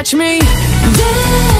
watch me. dance